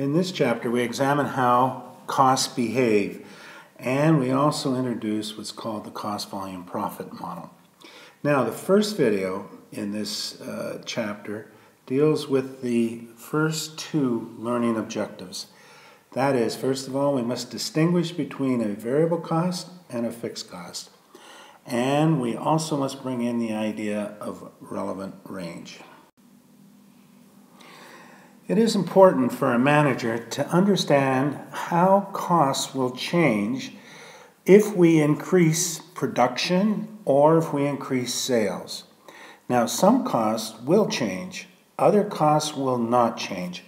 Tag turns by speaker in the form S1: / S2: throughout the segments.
S1: In this chapter, we examine how costs behave, and we also introduce what's called the cost volume profit model. Now, the first video in this uh, chapter deals with the first two learning objectives. That is, first of all, we must distinguish between a variable cost and a fixed cost. And we also must bring in the idea of relevant range. It is important for a manager to understand how costs will change if we increase production or if we increase sales. Now, some costs will change, other costs will not change.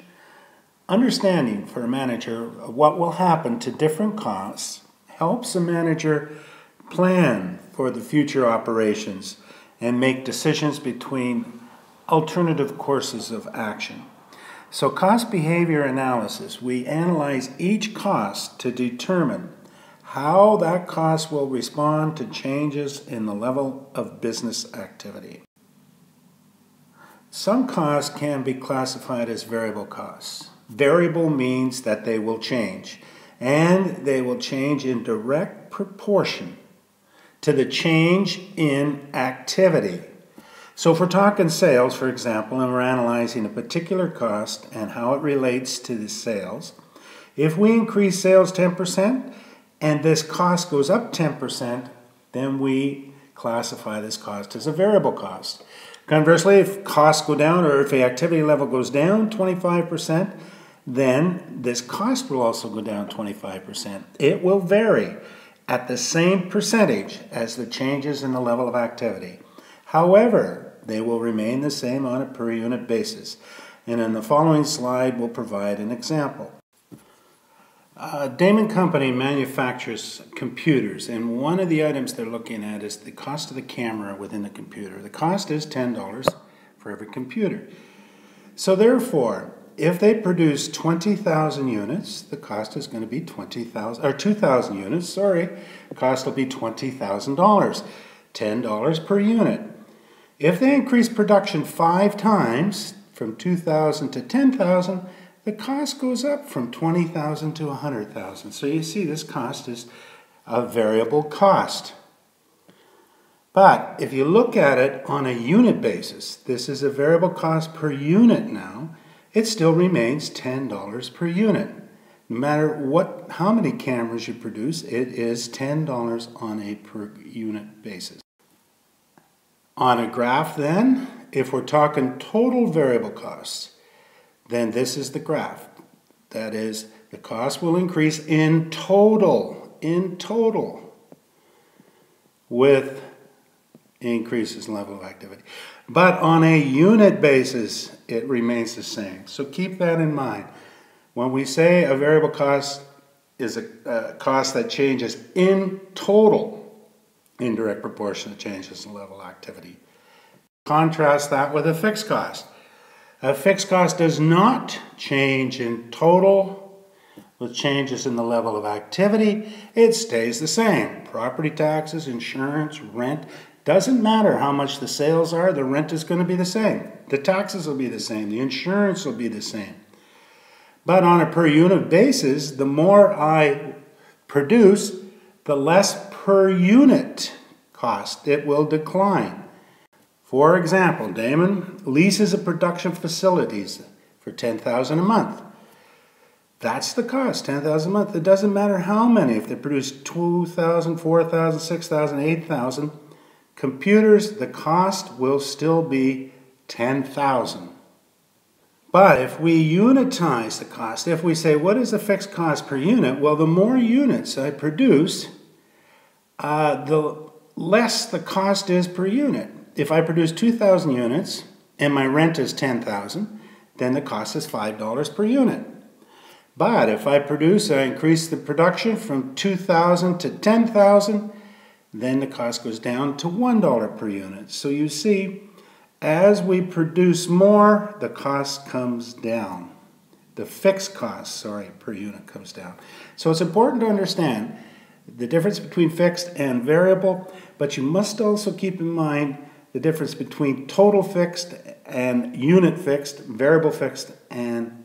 S1: Understanding for a manager what will happen to different costs helps a manager plan for the future operations and make decisions between alternative courses of action. So, cost behavior analysis, we analyze each cost to determine how that cost will respond to changes in the level of business activity. Some costs can be classified as variable costs. Variable means that they will change, and they will change in direct proportion to the change in activity. So if we're talking sales, for example, and we're analyzing a particular cost and how it relates to the sales, if we increase sales 10% and this cost goes up 10%, then we classify this cost as a variable cost. Conversely, if costs go down or if the activity level goes down 25%, then this cost will also go down 25%. It will vary at the same percentage as the changes in the level of activity. However, they will remain the same on a per unit basis. And in the following slide, we'll provide an example. Uh, Damon Company manufactures computers, and one of the items they're looking at is the cost of the camera within the computer. The cost is $10 for every computer. So therefore, if they produce 20,000 units, the cost is going to be 20,000 or 2,000 units, sorry. Cost will be $20,000, $10 per unit. If they increase production five times, from 2,000 to 10,000, the cost goes up from 20,000 to 100,000. So you see this cost is a variable cost. But if you look at it on a unit basis, this is a variable cost per unit now, it still remains $10 per unit. No matter what, how many cameras you produce, it is $10 on a per unit basis. On a graph then, if we're talking total variable costs, then this is the graph. That is, the cost will increase in total, in total, with increases in level of activity. But on a unit basis, it remains the same. So keep that in mind. When we say a variable cost is a, a cost that changes in total, in direct proportion to changes in level activity. Contrast that with a fixed cost. A fixed cost does not change in total with changes in the level of activity. It stays the same. Property taxes, insurance, rent, doesn't matter how much the sales are, the rent is going to be the same. The taxes will be the same, the insurance will be the same. But on a per unit basis, the more I produce, the less per unit cost it will decline. For example, Damon leases a production facilities for 10000 a month. That's the cost, 10000 a month. It doesn't matter how many. If they produce 2,000, 4,000, 6,000, 8,000 computers, the cost will still be 10,000. But if we unitize the cost, if we say, what is the fixed cost per unit? Well, the more units I produce, uh, the less the cost is per unit. If I produce 2,000 units and my rent is 10,000, then the cost is $5 per unit. But if I produce, I increase the production from 2,000 to 10,000, then the cost goes down to $1 per unit. So you see, as we produce more, the cost comes down. The fixed cost, sorry, per unit comes down. So it's important to understand the difference between fixed and variable, but you must also keep in mind the difference between total fixed and unit fixed, variable fixed, and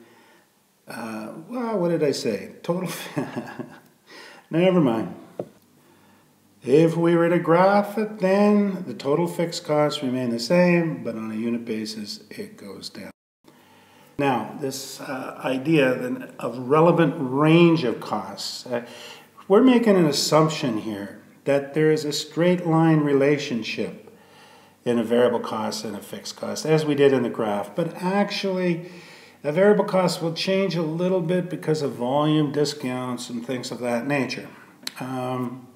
S1: uh, well, what did I say? Total, never mind. If we were to graph it, then the total fixed costs remain the same, but on a unit basis, it goes down. Now, this uh, idea of relevant range of costs, uh, we're making an assumption here that there is a straight line relationship in a variable cost and a fixed cost, as we did in the graph. But actually, a variable cost will change a little bit because of volume discounts and things of that nature. Um,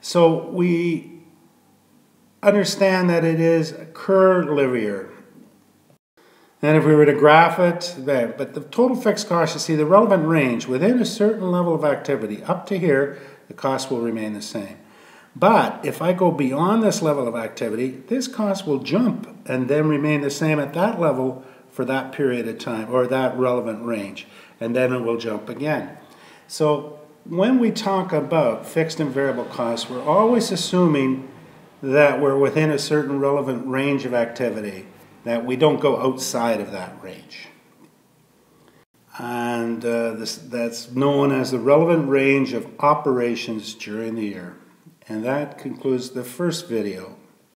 S1: so we understand that it is curvilinear and if we were to graph it, then, but the total fixed cost, you see the relevant range within a certain level of activity, up to here, the cost will remain the same. But if I go beyond this level of activity, this cost will jump and then remain the same at that level for that period of time or that relevant range. And then it will jump again. So when we talk about fixed and variable costs, we're always assuming that we're within a certain relevant range of activity that we don't go outside of that range. And uh, this, that's known as the relevant range of operations during the year. And that concludes the first video